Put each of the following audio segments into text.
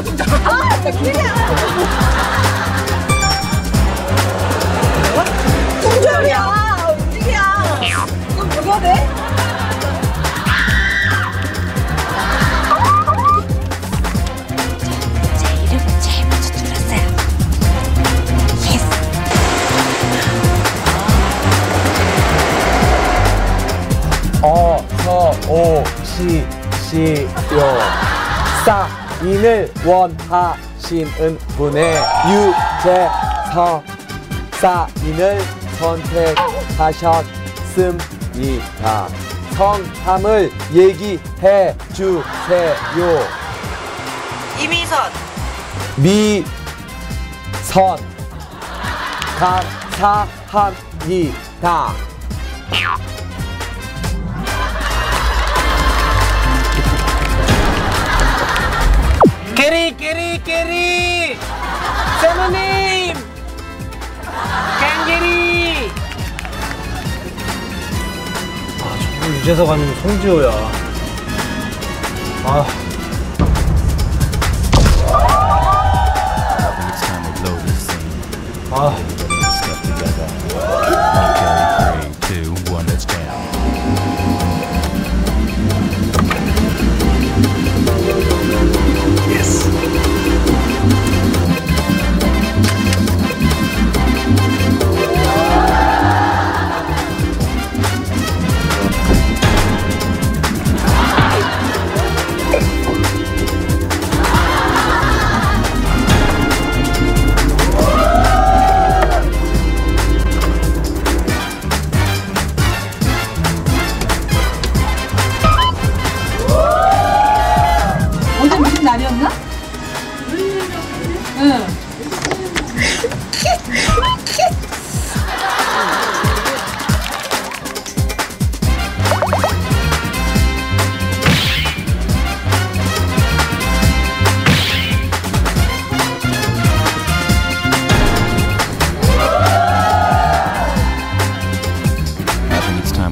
아, 좀 잡아. 아, 그냥. 동점이야. 움직이야. 이거 뭐가 돼? 제 이름 제일 먼저 눌렀어요. 예스. 어, 서, 오, 시, 시, 요. 싸, 인을 원하시는 분의 유재서 싸인을 선택하셨습니다. 성함을 얘기해 주세요. 이미선 미선 감사합니다. 깨리, 깨리, 깨리! 세모님! 깽게리! 유재석 아니면 송지호야. 아.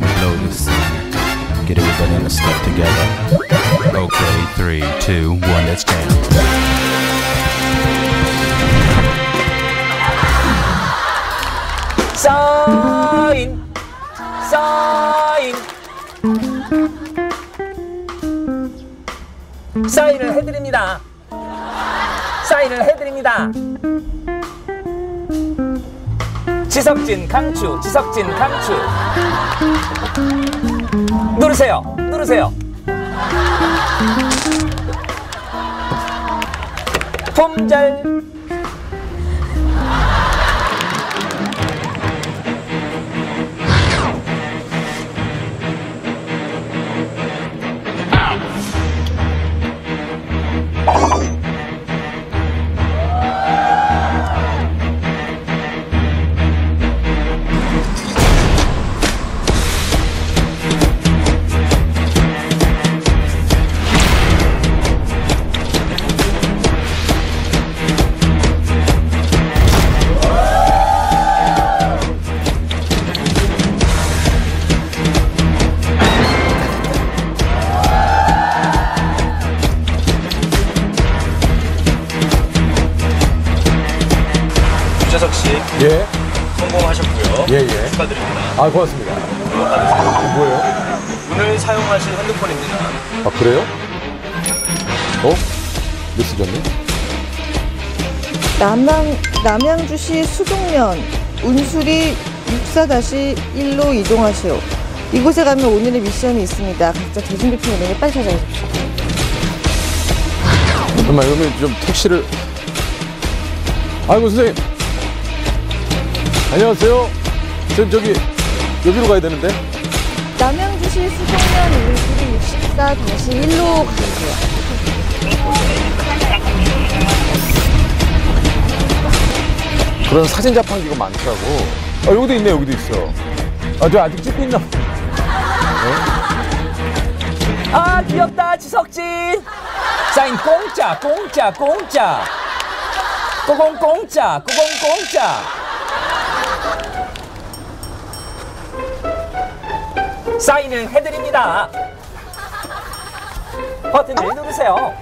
Time to blow this scene. Get everybody in a step together. Okay, three, two, one, let's jam. 사인! 사인! 사인을 해드립니다. 사인을 해드립니다. 지석진 강추, 지석진 강추. 누르세요, 누르세요. 품절. 씨 예, 성공하셨고요. 예, 예. 축하드립니다. 아, 고맙습니다. 뭐예요? 오늘 사용하신 핸드폰입니다. 아, 그래요? 어? 메시지였네? 남양, 남양주시 수동면 운수리 64-1로 이동하시오. 이곳에 가면 오늘의 미션이 있습니다. 각자 대중교통 운행에 빨리 찾아오십시오. 잠깐만, 그러면 좀 택시를. 아이고, 선생님. 안녕하세요. 전 저기, 여기로 가야 되는데. 남양주시 수동면 운수리 64-1로 가주세요. 그런 사진 자판기가 많더라고. 아, 여기도 있네, 여기도 있어. 아, 저 아직 찍고 있나? 아 귀엽다 지석진 사인 공짜 공짜 공짜 고공 공짜 고공 공짜 사인을 해드립니다. 버튼을 누르세요